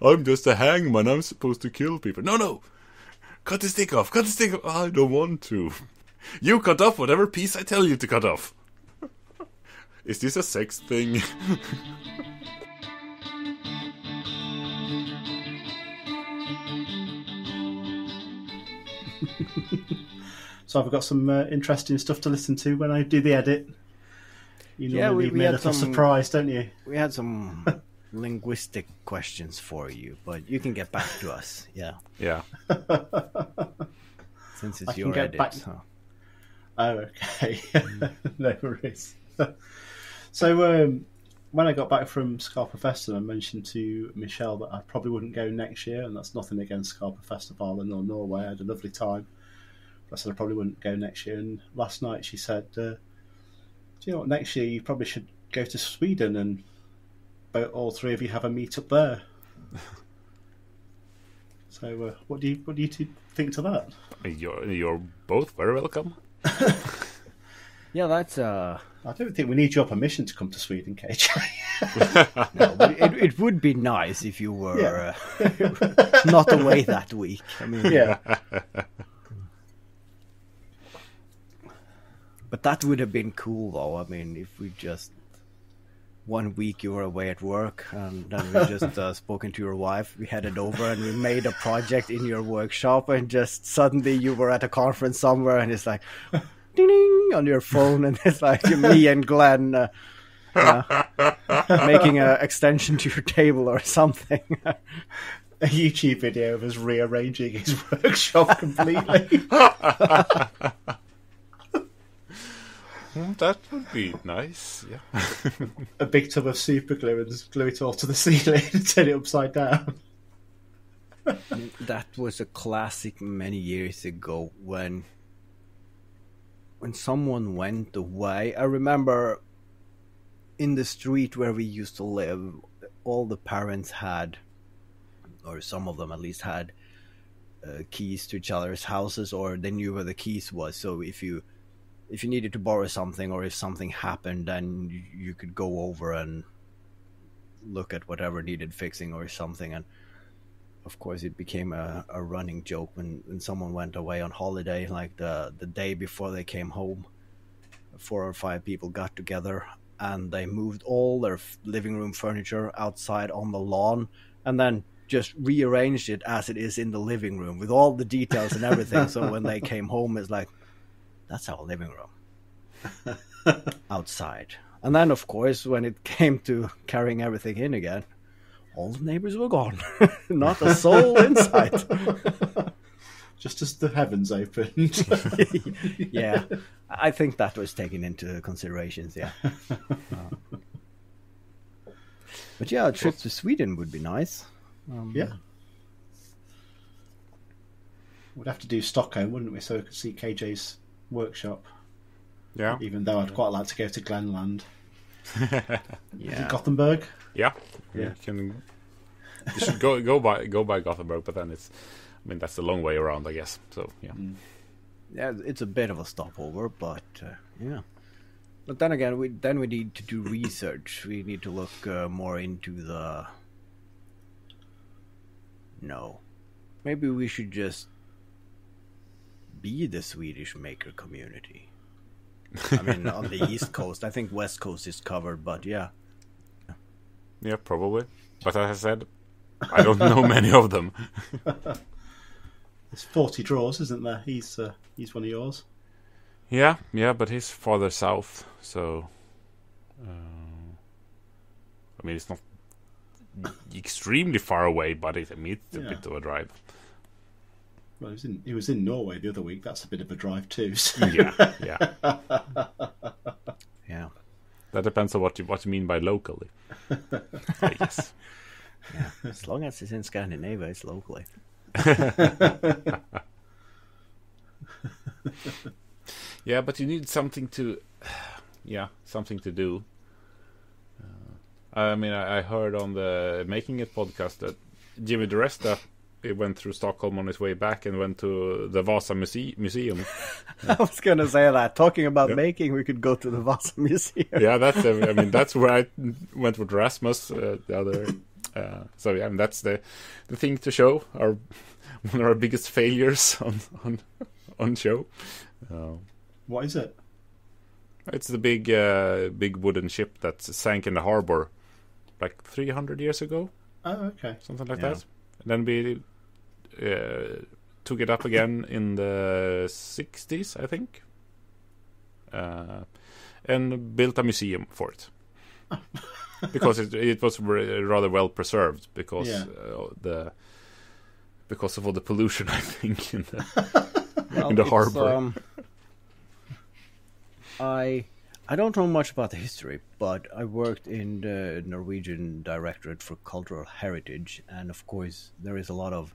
I'm just a hangman. I'm supposed to kill people. No, no. Cut the stick off. Cut the stick off. I don't want to. You cut off whatever piece I tell you to cut off. Is this a sex thing? So I've got some uh, interesting stuff to listen to when I do the edit. You Yeah, we- leave we me a had little some- surprise, don't you? We had some linguistic questions for you, but you can get back to us. Yeah, yeah. since it's can your edit. back- so. Oh, okay. no worries. so, um, when I got back from Scarpa Festival, I mentioned to Michelle that I probably wouldn't go next year, and that's nothing against Scarpa Festival or Norway. I had a lovely time. But I said I probably wouldn't go next year, and last night she said, uh, "Do you know what? Next year you probably should go to Sweden and both all three of you have a meet up there." so, uh, what do you what do you two think to that? You're, you're both very welcome. Yeah, that's uh, I don't think we need your permission to come to Sweden, KJ. no, but it, it would be nice if you were Yeah. uh, not away that week. I mean, yeah. But that would have been cool, though. I mean, if we just one week you were away at work, and then we just uh, spoken to your wife, we headed over and we made a project in your workshop, and just suddenly you were at a conference somewhere, and it's like ding ding on your phone, and it's like me and Glenn. Uh, yeah, making an extension to your table or something. A YouTube video of us rearranging his workshop completely. Hmm, That would be nice. Yeah. a big tub of super glue and glue it all to the ceiling and turn it upside down. that was a classic many years ago when when someone went away i remember in the street where we used to live all the parents had or some of them at least had uh, keys to each other's houses or they knew where the keys was so if you if you needed to borrow something or if something happened then you, you could go over and look at whatever needed fixing or something. And of course it became a, a running joke when, when someone went away on holiday like the the day before they came home four or five people got together and they moved all their living room furniture outside on the lawn and then just rearranged it as it is in the living room with all the details and everything. So when they came home it's like that's our living room outside and then of course when it came to carrying everything in again all the neighbors were gone. Not a soul inside. Just as the heavens opened. yeah, I think that was taken into considerations. Yeah. Uh, but yeah, a trip to Sweden would be nice. Um, yeah. We'd have to do Stockholm, wouldn't we, so we could see KJ's workshop. Yeah. Even though I'd quite like to go to Glenland. Is it Yeah. Gothenburg? Yeah. Yeah. You can. You should go go by go by Gothenburg, but then it's. I mean, that's a long way around, I guess. So yeah. yeah, it's a bit of a stopover, but uh, yeah. But then again, we then we need to do research. We need to look uh, more into the. No, maybe we should just be the Swedish maker community. I mean, on the East Coast, I think West Coast is covered, but yeah, Yeah, probably. But as I said, I don't know many of them. There's 40 draws, isn't there? He's uh, he's one of yours. Yeah, yeah, but he's farther south, so. Uh, I mean, it's not extremely far away, but it, I mean, it's a Yeah. bit of a drive. Well, he was in he was in Norway the other week. That's a bit of a drive too. So. Yeah, yeah. yeah. That depends on what you what you mean by locally. I guess. As long as it's in Scandinavia, it's locally. Yeah, but you need something to, yeah, something to do. Uh, I mean, I, I heard on the Making It podcast that Jimmy DeResta he went through Stockholm on his way back and went to the Vasa Muse- Museum. I was gonna say that. Talking about Yeah. making, we could go to the Vasa Museum. yeah, that's uh, I mean that's where I went with Rasmus uh, the other Uh, so yeah, and that's the the thing to show our one of our biggest failures on on on show. Uh, What is it? it's the big uh, big wooden ship that sank in the harbor like 300 years ago, Oh, okay. something like Yeah. that. And then we took it up again in the 60s, I think, uh, and built a museum for it. because it it was re- rather well preserved because Yeah. uh, the because of all the pollution I think in the Well, in the harbor. um, I I don't know much about the history, but I worked in the Norwegian Directorate for Cultural Heritage, and of course there is a lot of,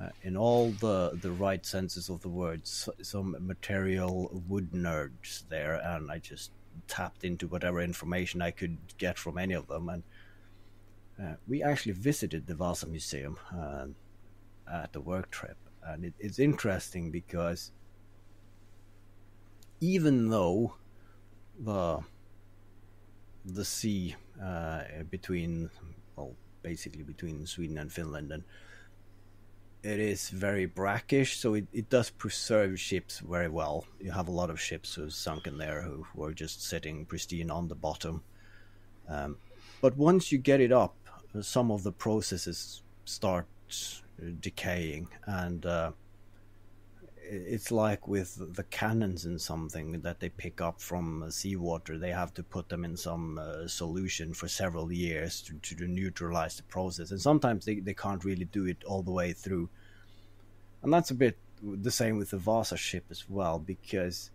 uh, in all the the right senses of the words, some material wood nerds there, and I just tapped into whatever information I could get from any of them, and uh, we actually visited the Vasa Museum uh, at the work trip, and it, it's interesting because even though the the sea uh, between well basically between Sweden and Finland and it is very brackish so it, it does preserve ships very well. You have a lot of ships who've sunken there who, were just sitting pristine on the bottom. Um, but once you get it up some of the processes start decaying and uh, it's like with the cannons and something that they pick up from uh, seawater. They have to put them in some uh, solution for several years to, to, to neutralize the process, and sometimes they, they can't really do it all the way through. And that's a bit the same with the Vasa ship as well, because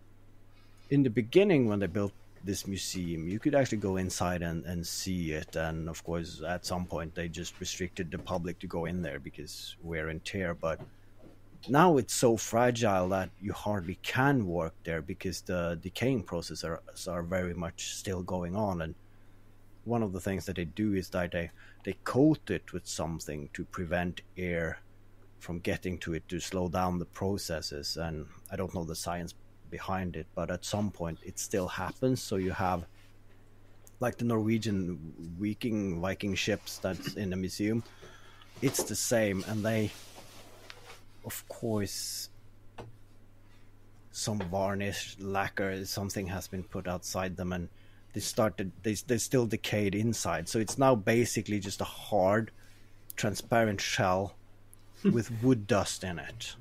in the beginning when they built this museum, you could actually go inside and, and see it, and of course at some point they just restricted the public to go in there because wear and tear, but now it's so fragile that you hardly can work there because the decaying processes are, are very much still going on. And one of the things that they do is that they, they coat it with something to prevent air from getting to it to slow down the processes. And i don't know the science behind it but at some point it still happens. So you have like the norwegian viking viking ships that's in the museum. It's the same and they of course some varnish lacquer something has been put outside them and they started they, they still decayed inside. So it's now basically just a hard transparent shell with wood dust in it.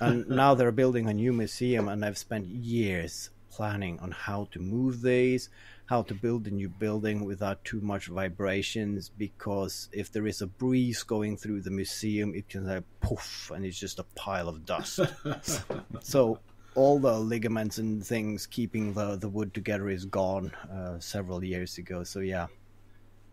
And now they're building a new museum and i've spent years planning on how to move these how to build a new building without too much vibrations because if there is a breeze going through the museum it can like poof and it's just a pile of dust so all the ligaments and things keeping the, the wood together is gone uh, several years ago so yeah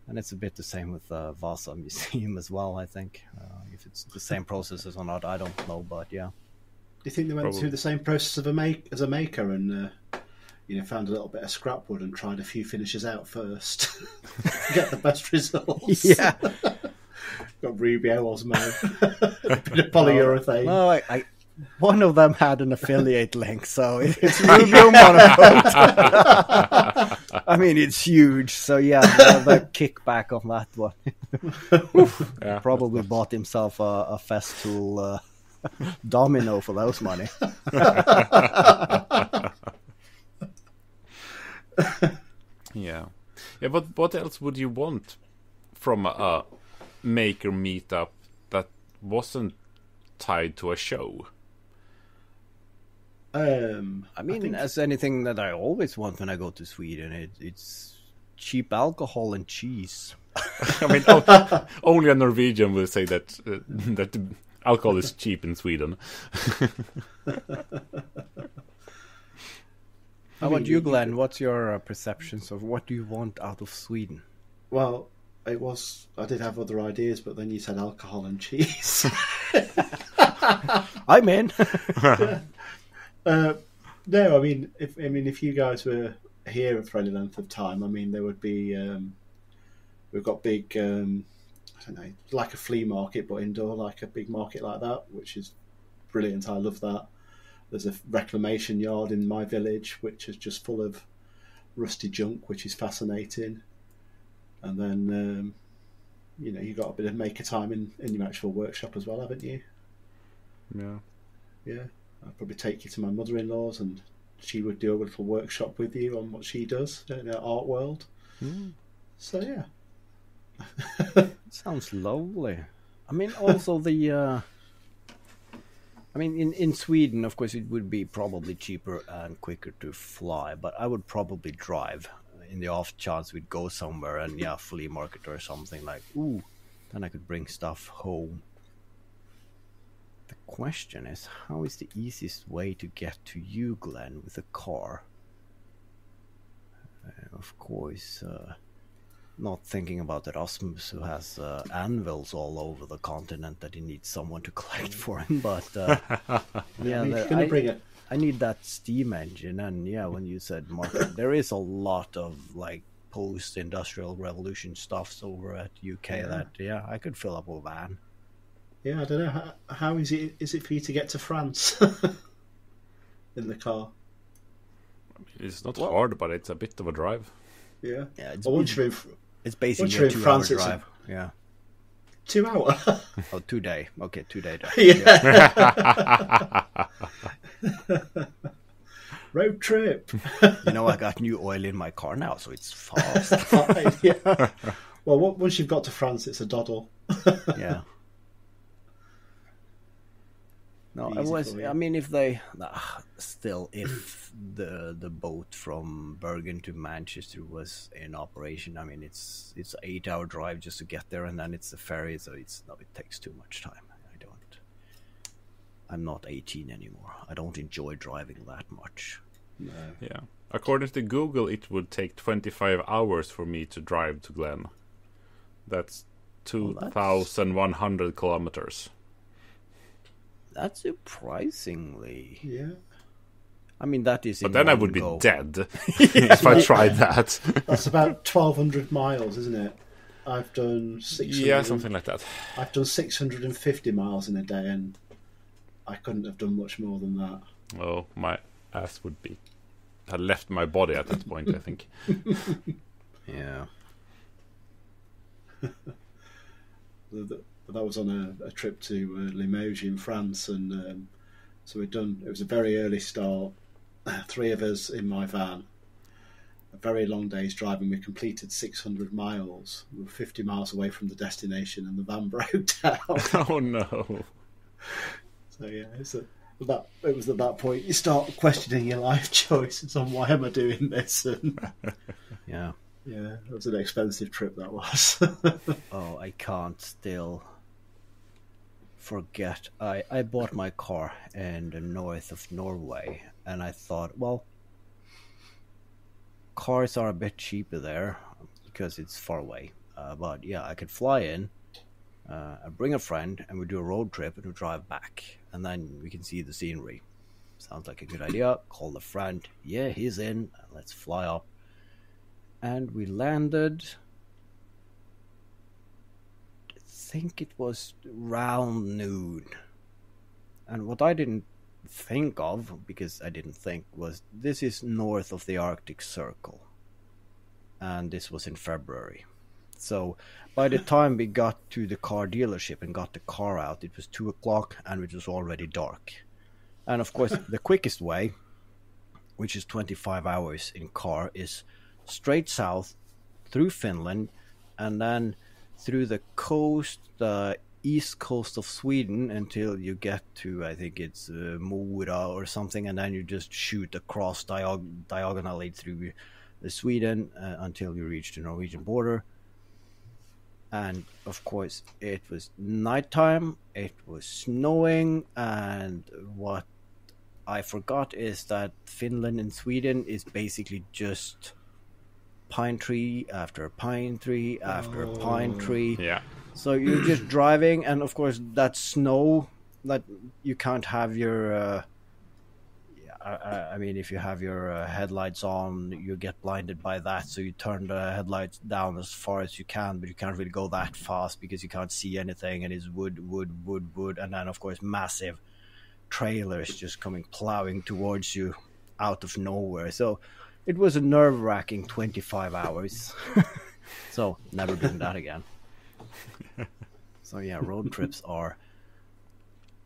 and it's a bit the same with the Vasa Museum as well, I think. Uh, if it's the same processes or not, I don't know, but yeah. Do you think they went Probably. through the same process of a make as a maker and uh, you know found a little bit of scrap wood and tried a few finishes out first, to get the best results? Yeah. Got Rubio, Osmo, a bit of polyurethane. No, I, I, one of them had an affiliate link, so it's Rubio Monocoat. I mean, it's huge, so yeah, the, the kickback on that one. yeah, Probably bought himself a, a Festool uh, domino for those money. Yeah, yeah. But what else would you want from a, a maker meetup that wasn't tied to a show? Um, I mean, think- as anything that I always want when I go to Sweden, it, it's cheap alcohol and cheese. I mean, o- only a Norwegian will say that uh, that alcohol is cheap in Sweden. How about you, you- Glenn? What's your uh, perceptions of what do you want out of Sweden? well, it was. I did have other ideas, but then you said alcohol and cheese. I'm in. Uh, no, I mean, if I mean, if you guys were here for any length of time, I mean, there would be. Um, we've got big, um, I don't know, like a flea market, but indoor, like a big market like that, which is brilliant. I love that. There's a reclamation yard in my village, which is just full of rusty junk, which is fascinating. And then, um, you know you got a bit of maker time in, in your actual workshop as well, haven't you? Yeah. Yeah, I'd probably take you to my mother-in-law's, and she would do a little workshop with you on what she does in her art world. Hmm. So yeah, Sounds lovely. I mean, also the. Uh, I mean, in, in Sweden, of course, it would be probably cheaper and quicker to fly, but I would probably drive in the off chance we'd go somewhere and, yeah, flea market or something like, ooh, then I could bring stuff home. The question is, how is the easiest way to get to you, Glenn, with a car? Uh, of course, uh, not thinking about Erasmus, who has uh, anvils all over the continent that he needs someone to collect for him. But uh, yeah, I the- if you're gonna I, bring it. I need that steam engine, and yeah, when you said market, there is a lot of like post-industrial revolution stuffs over at UK Yeah. that yeah, I could fill up a van. Yeah, I don't know how, how is it. Is it for you to get to France in the car? It's not Well- hard, but it's a bit of a drive. Yeah. Yeah, it's, Well, once it's, you're in Fr- it's basically once a two-hour it's a- drive. Yeah, two hour. oh, two day. Okay, two day. drive. yeah. Road trip. You know, I got new oil in my car now, so it's fast. Yeah. Well, once you've got to France, it's a doddle. yeah. No, it was. I mean, if they ah, still, if the the boat from Bergen to Manchester was in operation, I mean, it's it's an eight hour drive just to get there, and then it's a ferry, so it's no, it takes too much time. I don't. I'm not 18 anymore. I don't enjoy driving that much. No. Yeah. According to Google, it would take 25 hours for me to drive to Glenn. That's Well, that's- 2,100 kilometers. That's surprisingly. Yeah. I mean, that is. But then I one would be dead if I tried that. That's about 1,200 miles, isn't it? I've done 600. yeah, something like that. I've done 650 miles in a day, and I couldn't have done much more than that. Oh, my ass would be. had left my body at that point, I think. Yeah. The- the- That was on a, a trip to uh, Limoges in France, and um, so we'd done. It was a very early start. Three of us in my van. A very long day's driving. We completed 600 miles. We were 50 miles away from the destination, and the van broke down. oh no. So yeah, it's a, that it was at that point you start questioning your life choices on why am I doing this? And Yeah. yeah, it was an expensive trip that was. Oh, I can't still forget. I, I bought my car in the north of Norway, and I thought, well, cars are a bit cheaper there because it's far away. Uh, but yeah, I could fly in, uh, bring a friend, and we do a road trip and we drive back, and then we can see the scenery. Sounds like a good idea. Call the friend. Yeah, he's in. Let's fly up. And we landed. I think it was round noon. And what I didn't think of, because I didn't think, was this is north of the Arctic Circle. And this was in February. So by the time we got to the car dealership and got the car out, it was two o'clock and it was already dark. And of course, the quickest way, which is 25 hours in car, is straight south through Finland and then through the coast, the east coast of Sweden until you get to, I think it's uh, Mora or something, and then you just shoot across diag- diagonally through uh, Sweden uh, until you reach the Norwegian border. And of course, it was nighttime, it was snowing, and what I forgot is that Finland and Sweden is basically just pine tree after a pine tree after pine tree. Yeah. So you're just driving, and of course that snow that you can't have your. Uh, yeah, I, I- I mean, if you have your uh, headlights on, you get blinded by that. So you turn the headlights down as far as you can, but you can't really go that fast because you can't see anything, and it's wood, wood, wood, wood, and then of course massive trailers just coming plowing towards you out of nowhere. So it was a nerve wracking 25 hours. so never doing that again. so yeah, road trips are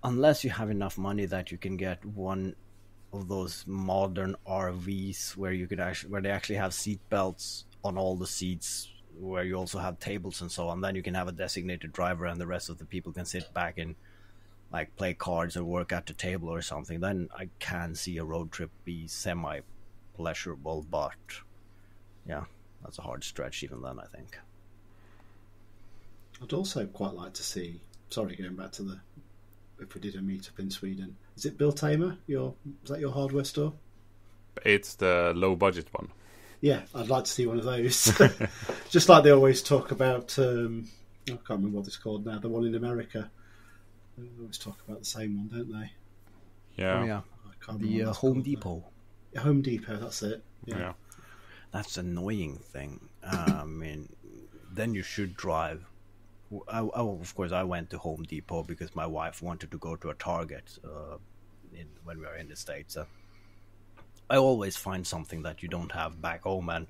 unless you have enough money that you can get one of those modern RVs where you could actually where they actually have seat belts on all the seats where you also have tables and so on then you can have a designated driver and the rest of the people can sit back and like play cards or work at the table or something then I can see a road trip be semi pleasurable but yeah that's a hard stretch even then I think I'd also quite like to see sorry going back to the if we did a meetup in Sweden. Is it Biltema? Your is that your hardware store? It's the low budget one. Yeah, I'd like to see one of those. Just like they always talk about. Um, I can't remember what it's called now. The one in America. They always talk about the same one, don't they? Yeah. oh yeah I can't the uh, Home called Depot now. Home Depot. That's it. yeah. Yeah. that's annoying thing. Uh, I mean, then you should drive. I, I, of course, I went to Home Depot because my wife wanted to go to a Target uh, in, when we were in the States. Uh, I always find something that you don't have back home, and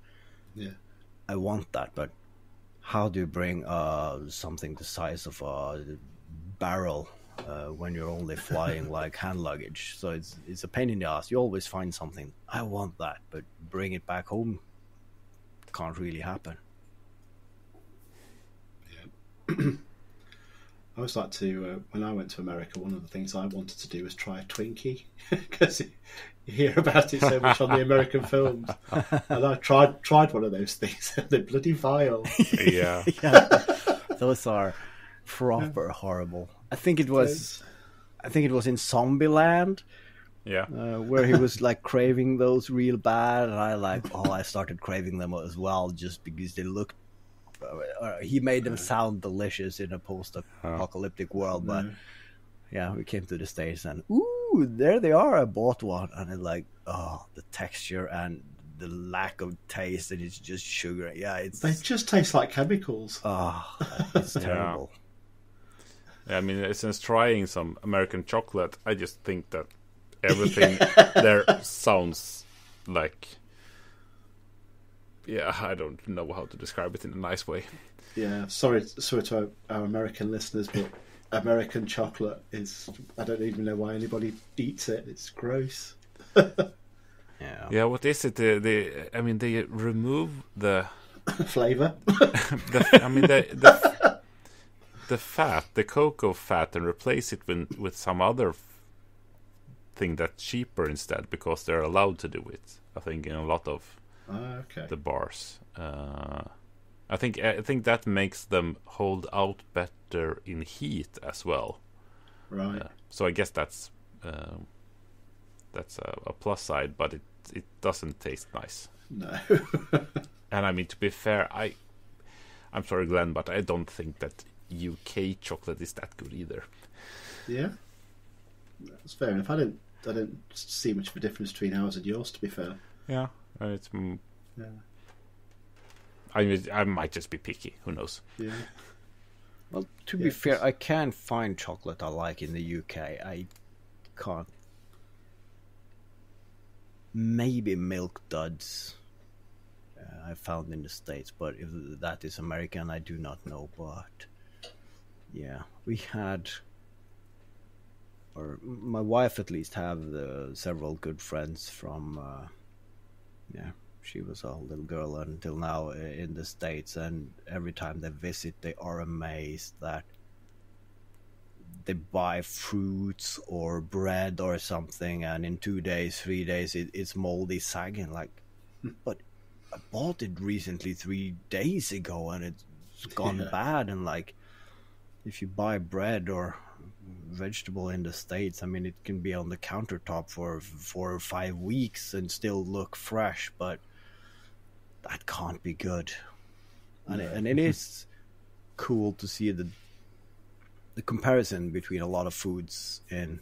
Yeah. I want that. But how do you bring uh, something the size of a barrel uh, when you're only flying like hand luggage? So it's it's a pain in the ass. You always find something. I want that, but bring it back home can't really happen. Yeah. I always like to, uh, when I went to America, one of the things I wanted to do was try a Twinkie because you hear about it so much on the American films. And I tried tried one of those things. They're bloody vile. yeah. yeah, those are proper horrible. I think it was, I think it was in Zombieland Yeah. uh, where he was like craving those real bad, and I like, oh, I started craving them as well just because they looked. Uh, uh, he made them sound delicious in a post-apocalyptic world, but yeah, we came to the states and ooh, there they are. I bought one, and it like, oh, the texture and the lack of taste, and it's just sugar. Yeah, it's They just taste like chemicals. oh, it's terrible. I mean, since trying some American chocolate, I just think that everything there sounds like. Yeah, I don't know how to describe it in a nice way. Yeah, sorry, sorry to our, our American listeners, but American chocolate is. I don't even know why anybody eats it. It's gross. Yeah. Yeah, what is it? They, they I mean, they remove the, Flavor. the I mean, the, the the fat, the cocoa fat, and replace it with with some other thing that's cheaper instead because they're allowed to do it. I think in a lot of Ah, okay. the bars. Uh, I think I think that makes them hold out better in heat as well. Right. Uh, so I guess that's um, that's a, a plus side, but it it doesn't taste nice. No. And I mean, to be fair, I I'm sorry, Glenn, but I don't think that UK chocolate is that good either. yeah. That's fair enough. I didn't. I didn't see much of a difference between ours and yours. To be fair. Yeah, uh, it's. Mm, Yeah. I mean, I might just be picky. Who knows? Yeah. Well, to Yeah, be fair, I can find chocolate I like in the UK. I can't. Maybe milk duds. Uh, I found in the states, but if that is American, I do not know. But yeah, we had, or my wife at least have uh, several good friends from. Uh, yeah, she was a little girl until now in the states, and every time they visit, they are amazed that they buy fruits or bread or something, and in two days, three days, it, it's moldy, sagging. Like, but I bought it recently, three days ago, and it's gone Yeah. bad. And like, if you buy bread or vegetable in the states, I mean, it can be on the countertop for four or five weeks and still look fresh, but that can't be good. And, it, and it is cool to see the the comparison between a lot of foods in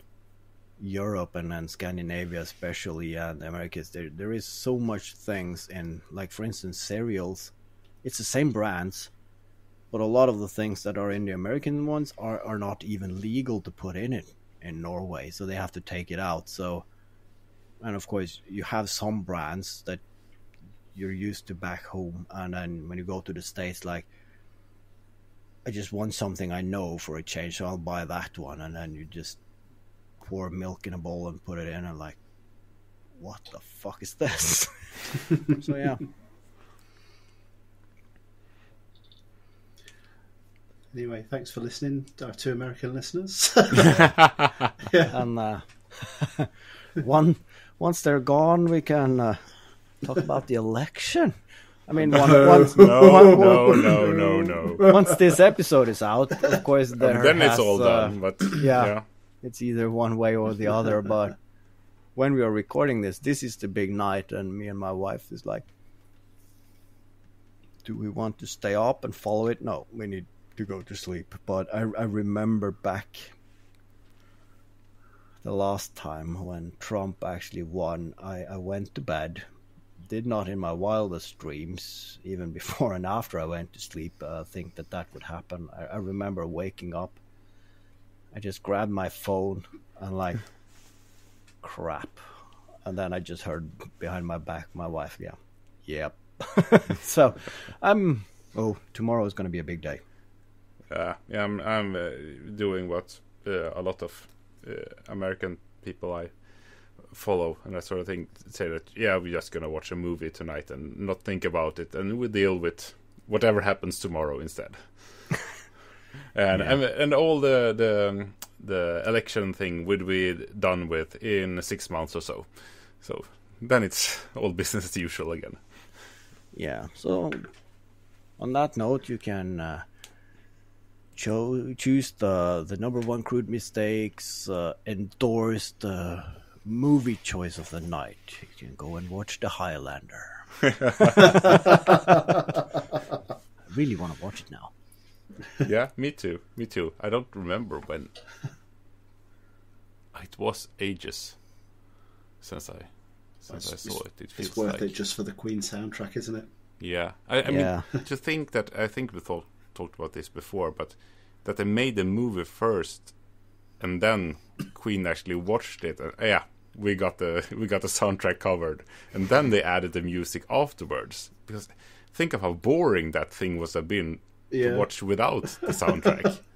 Europe and, and Scandinavia especially and the Americas. There there is so much things in like for instance cereals. It's the same brands but a lot of the things that are in the American ones are, are not even legal to put in it in Norway so they have to take it out so and of course you have some brands that you're used to back home and then when you go to the states like I just want something I know for a change, so I'll buy that one, and then you just pour milk in a bowl and put it in, and like, what the fuck is this? so yeah. Anyway, thanks for listening, our two American listeners. and uh, one once they're gone, we can uh, talk about the election. I mean, one, once, No, one- no, no, no, no. once this episode is out, of course, there then it's has, all uh, done. But yeah. yeah, it's either one way or the other. But when we are recording this, this is the big night, and me and my wife is like, do we want to stay up and follow it? No, we need to go to sleep. But I, I remember back the last time when Trump actually won, I, I went to bed. Did not in my wildest dreams, even before and after I went to sleep, uh, think that that would happen. I, I remember waking up. I just grabbed my phone and like, crap. And then I just heard behind my back my wife, yeah, yep. so I'm, oh, tomorrow is going to be a big day. Uh, yeah, I'm I'm uh, doing what uh, a lot of uh, American people I follow and that sort of thing say that yeah, we're just gonna watch a movie tonight and not think about it, and we deal with whatever happens tomorrow instead. and Yeah. and and all the the um, the election thing would be done with in six months or so. So then it's all business as usual again. Yeah. So, on that note, you can uh, cho- choose the the number one crude mistakes, uh, endorse the movie choice of the night. You can go and watch The Highlander. I really want to watch it now. yeah, me too. Me too. I don't remember when. It was ages since I since I saw it. It feels it's worth like it just for the Queen soundtrack, isn't it? yeah. I, I Yeah. mean, to think that I think we thought talked about this before, but that they made the movie first, and then Queen actually watched it. And, yeah, we got the we got the soundtrack covered, and then they added the music afterwards. Because think of how boring that thing was have been Yeah. to watch without the soundtrack.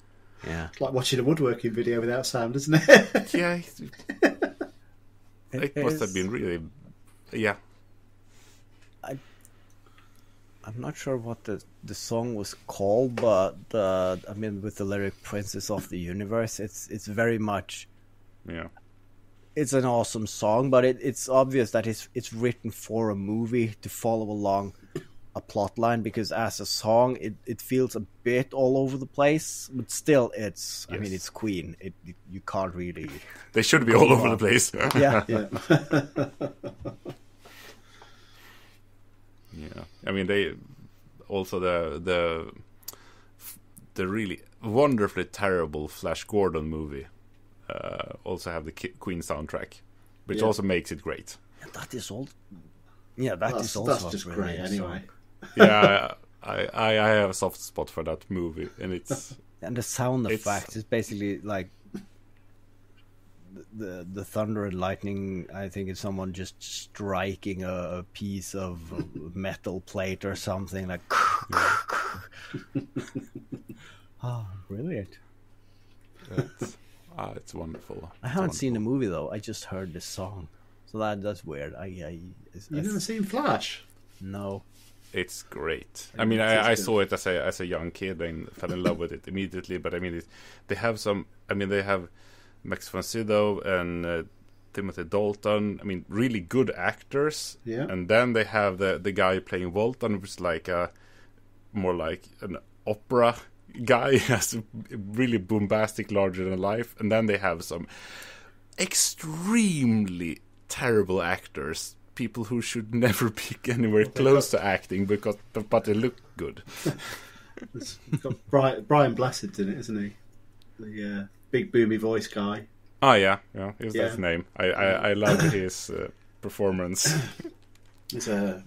Yeah. It's like watching a woodworking video without sound, isn't it? yeah, it, it must have been really, yeah. I'm not sure what the the song was called, but uh, I mean, with the lyric "Princes of the Universe," it's it's very much Yeah, it's an awesome song, but it, it's obvious that it's it's written for a movie to follow along a plot line because as a song it, it feels a bit all over the place, but still it's I mean it's Queen. It, it you can't really they should be all over the place. yeah yeah. yeah. I mean, they also the the the really wonderfully terrible Flash Gordon movie uh, also have the Ki- Queen soundtrack, which Yeah. also makes it great. that is all. Yeah, that is That's, also that's just great nice anyway. song. Yeah, I, I I have a soft spot for that movie, and it's And the sound It's- effects is basically like the, the the thunder and lightning. I think it's someone just striking a, a piece of metal plate or something like. oh, brilliant! it's, ah, it's wonderful. I haven't seen the movie though. I just heard the song, so that that's weird. I, I, it's- You've I- never seen Flash? no. It's great. I mean, I, I saw it as a as a young kid and fell in love with it immediately. But I mean, it, they have some. I mean, they have Max von Sydow and uh, Timothy Dalton. I mean, really good actors. Yeah. And then they have the the guy playing Vultan, which is like a more like an opera guy, has really bombastic, larger than life. And then they have some extremely terrible actors. People who should never be anywhere close to acting because but, but they look good. Brian, Brian Blessed in it, isn't he? The uh, big boomy voice guy. Oh yeah, yeah, is Yeah. that his name? I I, I love his uh, performance. He's a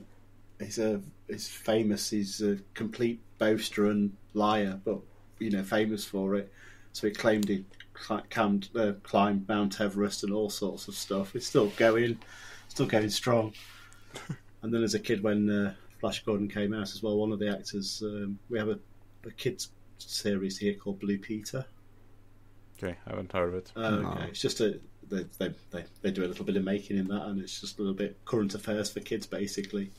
he's a he's famous. He's a complete boaster and liar, but you know famous for it. So he claimed he climbed, uh, climbed Mount Everest and all sorts of stuff. He's still going, still going strong. and then as a kid, when uh, Flash Gordon came out as well, one of the actors, um, we have a, a kids series here called Blue Peter. Okay, I haven't heard of it. Oh, No. okay. It's just a they, they they they do a little bit of making in that, and it's just a little bit current affairs for kids, basically.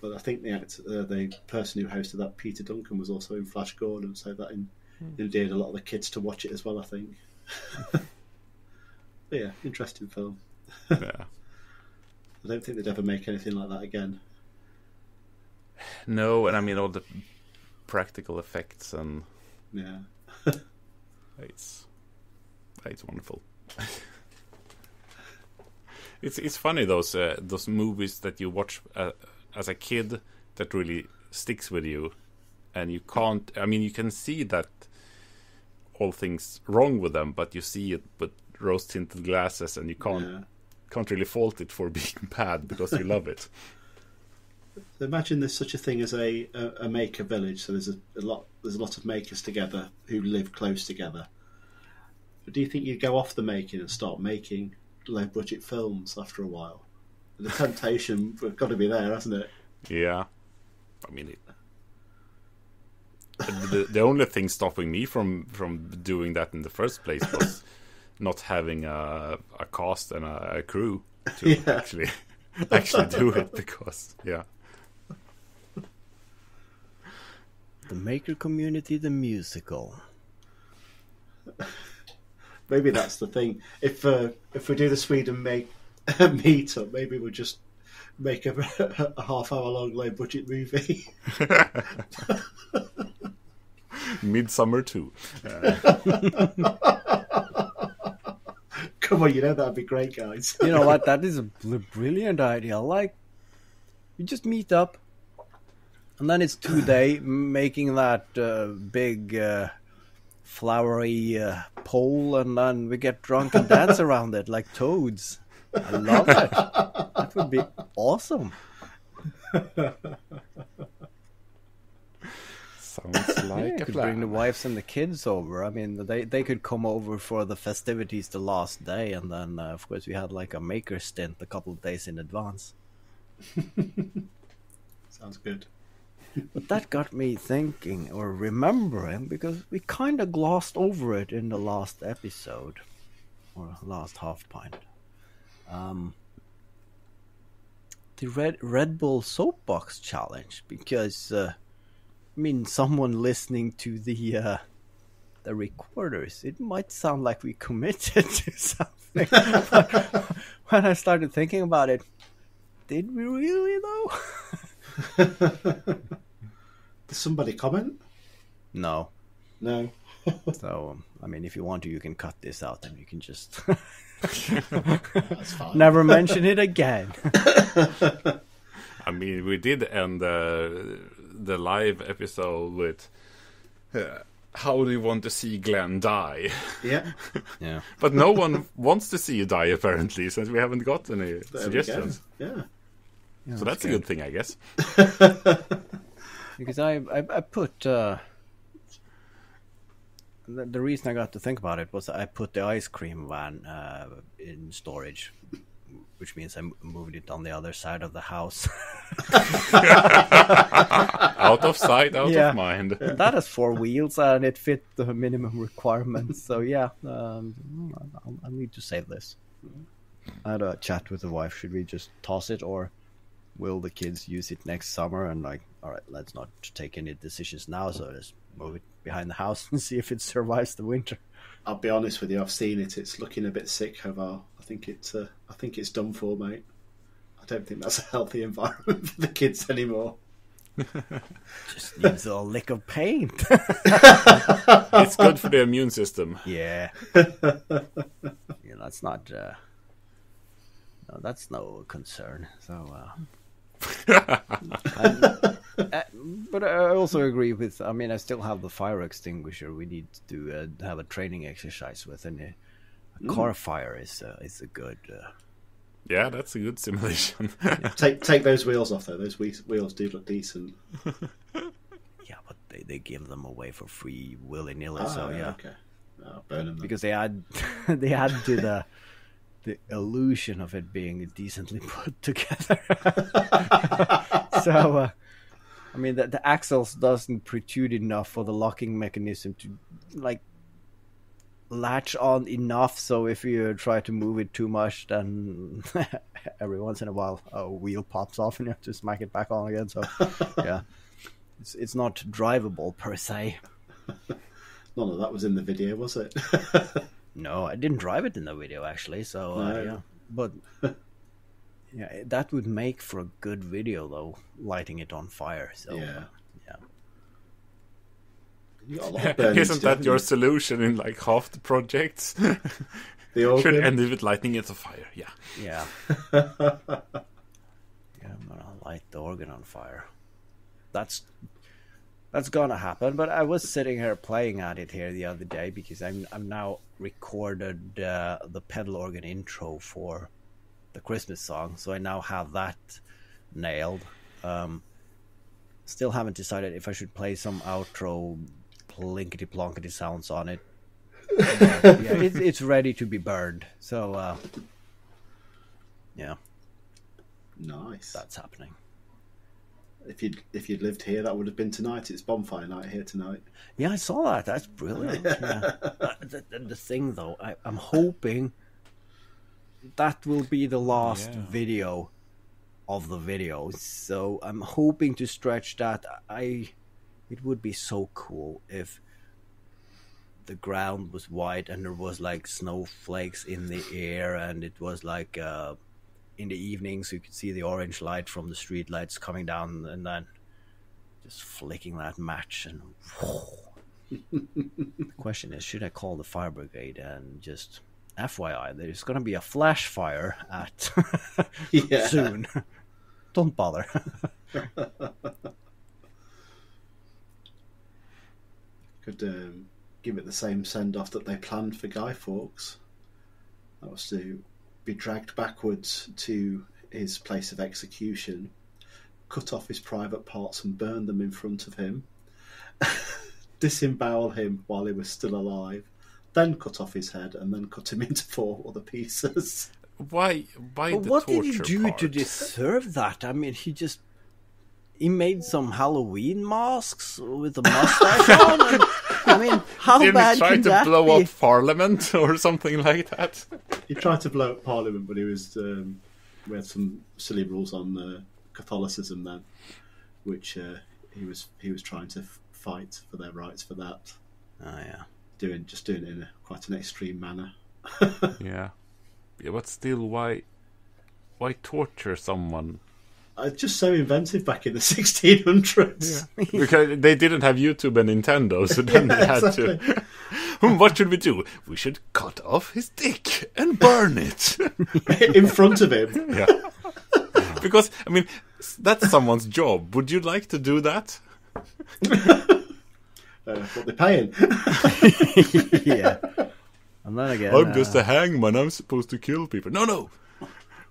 But I think the act, uh, the person who hosted that, Peter Duncan, was also in Flash Gordon, so that en- endeared a lot of the kids to watch it as well. I think. but yeah, interesting film. yeah. I don't think they'd ever make anything like that again. No, and I mean all the practical effects and Yeah. it's it's wonderful. it's it's funny those uh, those movies that you watch uh, as a kid that really sticks with you, and you can't. I mean, you can see that all things wrong with them, but you see it with rose tinted glasses, and you can't yeah. can't really fault it for being bad because you love it. Imagine there's such a thing as a, a, a maker village. So there's a, a lot there's a lot of makers together who live close together. But do you think you'd go off the making and start making low budget films after a while? The temptation has got to be there, hasn't it? Yeah, I mean it. the, the only thing stopping me from from doing that in the first place was not having a a cast and a, a crew to Yeah. actually actually do it because yeah The maker community, the musical. Maybe that's the thing. If uh, if we do the Sweden make meetup, maybe we'll just make a, a half hour long low budget movie. Midsummer too. Come on, you know that'd be great, guys. You know what? That is a brilliant idea. Like, you just meet up, and then it's two day making that uh, big uh, flowery uh, pole, and then we get drunk and dance around it like toads. I love it. That would be awesome. Sounds like you a could plan. bring the wives and the kids over. I mean, they they could come over for the festivities the last day, and then uh, of course we had like a maker stint a couple of days in advance. Sounds good. But that got me thinking or remembering because we kind of glossed over it in the last episode or last half pint. Um, the Red Red Bull soapbox challenge because uh, I mean someone listening to the uh, the recorders it might sound like we committed to something. when I started thinking about it, did we really though? Does somebody comment? no. No. So, um, I mean, if you want to, you can cut this out and you can just never mention it again. I mean, we did end uh, the live episode with uh, how do you want to see Glenn die? Yeah. yeah. But no one wants to see you die apparently, since we haven't got any There we go. suggestions. Yeah. So that's a good thing, I guess. Because I, I, I put. Uh, the, the reason I got to think about it was I put the ice cream van uh, in storage, which means I moved it on the other side of the house. Out of sight, out Yeah. of mind. that has four wheels and it fit the minimum requirements. So yeah, um, I'll, I need to save this. I had a chat with the wife. Should we just toss it, or will the kids use it next summer? And like, all right, let's not take any decisions now. So let's move it behind the house and see if it survives the winter. I'll be honest with you. I've seen it. It's looking a bit sick, Haavard. I think it's. Uh, I think it's done for, mate. I don't think that's a healthy environment for the kids anymore. Just needs a lick of paint. It's good for the immune system. yeah, yeah, that's not. Uh, no, that's no concern. So. Uh, And, uh, but I also agree with. I mean, I still have the fire extinguisher. We need to uh, have a training exercise with, and a, a car fire is uh, is a good. Uh, Yeah, that's a good simulation. Take take those wheels off though. Those whe- wheels do look decent. yeah, but they, they give them away for free willy nilly. Ah, so yeah, Okay. I'll burn them. because they add they add to the the illusion of it being decently put together. so uh, I mean, the, the axles doesn't protrude enough for the locking mechanism to like latch on enough. So if you try to move it too much, then every once in a while a wheel pops off and you have to smack it back on again. So yeah, it's it's not drivable per se. None of that was in the video, was it? No, I didn't drive it in the video actually. So uh, No. yeah, but yeah, that would make for a good video though, lighting it on fire. So Yeah. yeah. you got a lot of burning Isn't that your solution in like half the projects? The Should organ? end with lighting it on fire. Yeah. Yeah. yeah, I'm gonna light the organ on fire. That's that's gonna happen. But I was sitting here playing at it here the other day because I'm I'm now recorded uh, the pedal organ intro for the Christmas song, so I now have that nailed. Um, still haven't decided if I should play some outro plinkety plonkety sounds on it. But, yeah, it, it's ready to be burned. So uh, yeah, Nice. that's happening. If you'd if you'd lived here, that would have been tonight. It's bonfire night here tonight. Yeah, I saw that. That's brilliant. yeah. Uh, the, the, the thing, though, I, I'm hoping that will be the last Yeah. video of the videos. So I'm hoping to stretch that. I. It would be so cool if the ground was white and there was like snowflakes in the air, and it was like uh, in the evening, so you could see the orange light from the street lights coming down, and then just flicking that match and. the question is, should I call the fire brigade and just FYI, there's going to be a flash fire at Yeah. soon. Don't bother. Could um, give it the same send off that they planned for Guy Fawkes. That was to be dragged backwards to his place of execution, cut off his private parts and burn them in front of him, disembowel him while he was still alive, then cut off his head and then cut him into four other pieces. Why? Why But the what did he do part? to deserve that? I mean, he just he made some Halloween masks with a mustache on. And, I mean, how Didn't bad he try to blow be? up Parliament or something like that? He tried to blow up Parliament, but he was um, we had some silly rules on uh, Catholicism then, which uh, he was he was trying to f- fight for their rights for that, Oh yeah. doing just doing it in a, quite an extreme manner. Yeah. Yeah, but still, why? Why torture someone? Uh, just so inventive back in the 1600s. because they didn't have YouTube and Nintendo, so then they had to. Hmm, what should we do? We should cut off his dick and burn it. in front of him. yeah. because I mean, that's someone's job. Would you like to do that? Uh, what they're paying. yeah. And then again, I'm just uh, a hangman. I'm supposed to kill people. No, no.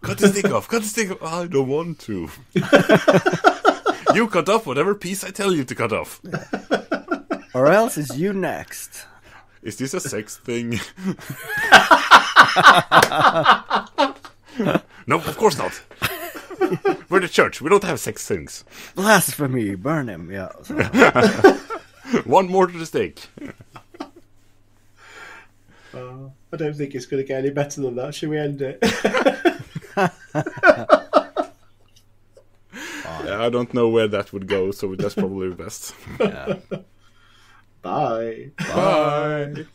Cut the stick off. Cut the stick off. I don't want to. you cut off whatever piece I tell you to cut off. or else it's you next. Is this a sex thing? no, of course not. We're the church. We don't have sex things. Blasphemy, burn him. Yeah. So, One more to the stake. Uh, I don't think it's going to get any better than that. Should we end it? Yeah, I don't know where that would go, so that's probably best. yeah. Bye. Bye.